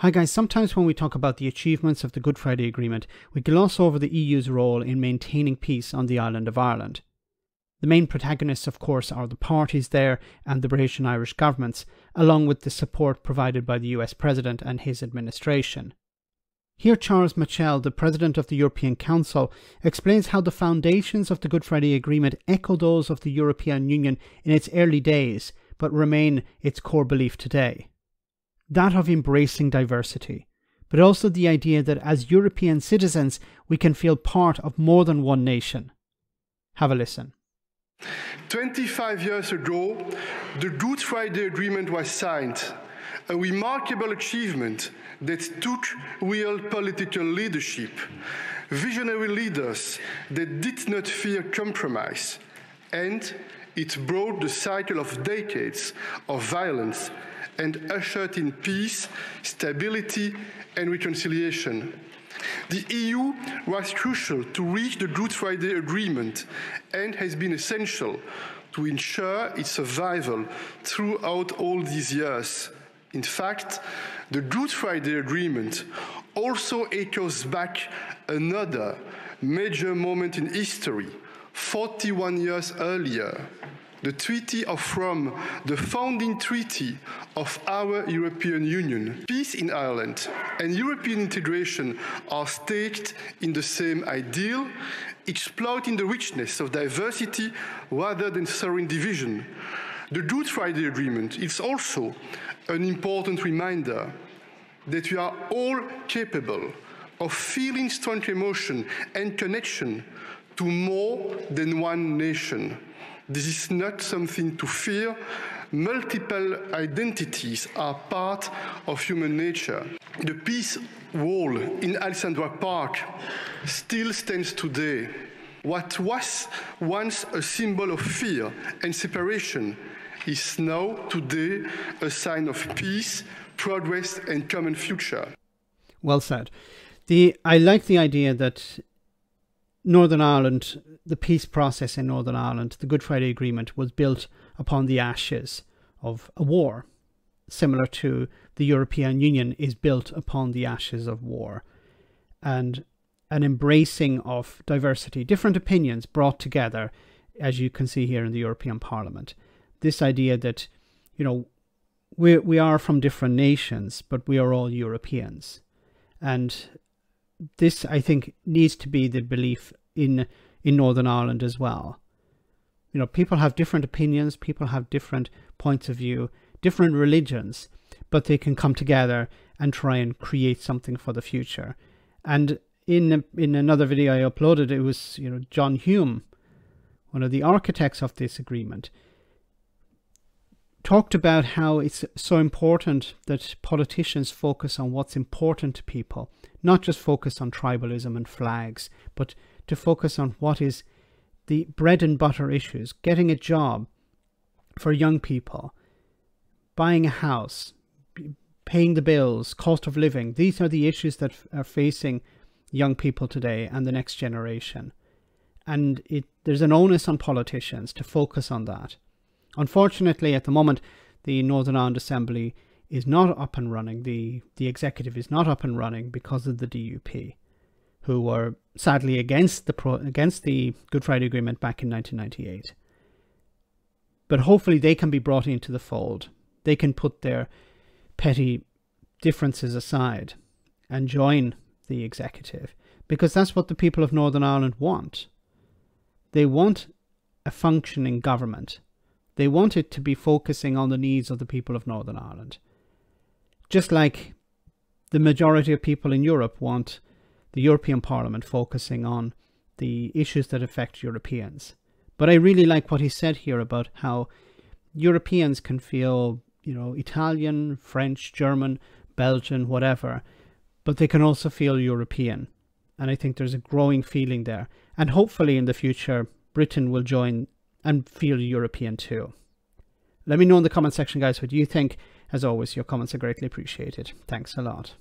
Hi guys, sometimes when we talk about the achievements of the Good Friday Agreement, we gloss over the EU's role in maintaining peace on the island of Ireland. The main protagonists, of course, are the parties there and the British and Irish governments, along with the support provided by the US President and his administration. Here, Charles Michel, the President of the European Council, explains how the foundations of the Good Friday Agreement echo those of the European Union in its early days, but remain its core belief today that of embracing diversity, but also the idea that as European citizens we can feel part of more than one nation. Have a listen. 25 years ago, the Good Friday Agreement was signed, a remarkable achievement that took real political leadership, visionary leaders that did not fear compromise, and it broke the cycle of decades of violence and ushered in peace, stability, and reconciliation. The EU was crucial to reach the Good Friday Agreement and has been essential to ensure its survival throughout all these years. In fact, the Good Friday Agreement also echoes back another major moment in history, 41 years earlier, the Treaty of Rome, the founding treaty of our European Union. Peace in Ireland and European integration are staked in the same ideal, exploiting the richness of diversity rather than sowing division. The Good Friday Agreement is also an important reminder that we are all capable of feeling strong emotion and connection to more than one nation. This is not something to fear. Multiple identities are part of human nature. The peace wall in Alexandra Park still stands today. What was once a symbol of fear and separation is now today a sign of peace, progress, and common future. Well said. The I like the idea that Northern Ireland, the peace process in Northern Ireland, the Good Friday Agreement was built upon the ashes of a war, similar to the European Union is built upon the ashes of war. And an embracing of diversity, different opinions brought together, as you can see here in the European Parliament. This idea that, you know, we, we are from different nations, but we are all Europeans. And this, I think, needs to be the belief in in Northern Ireland as well. You know, people have different opinions, people have different points of view, different religions, but they can come together and try and create something for the future. And in in another video I uploaded, it was you know John Hume, one of the architects of this agreement, talked about how it's so important that politicians focus on what's important to people, not just focus on tribalism and flags, but to focus on what is the bread and butter issues, getting a job for young people, buying a house, paying the bills, cost of living. These are the issues that are facing young people today and the next generation. And it, there's an onus on politicians to focus on that. Unfortunately, at the moment, the Northern Ireland Assembly is not up and running. The, the executive is not up and running because of the DUP, who were sadly against the, pro, against the Good Friday Agreement back in 1998. But hopefully they can be brought into the fold. They can put their petty differences aside and join the executive because that's what the people of Northern Ireland want. They want a functioning government they want it to be focusing on the needs of the people of Northern Ireland. Just like the majority of people in Europe want the European Parliament focusing on the issues that affect Europeans. But I really like what he said here about how Europeans can feel, you know, Italian, French, German, Belgian, whatever, but they can also feel European. And I think there's a growing feeling there. And hopefully in the future, Britain will join and feel European too. Let me know in the comment section, guys, what you think. As always, your comments are greatly appreciated. Thanks a lot.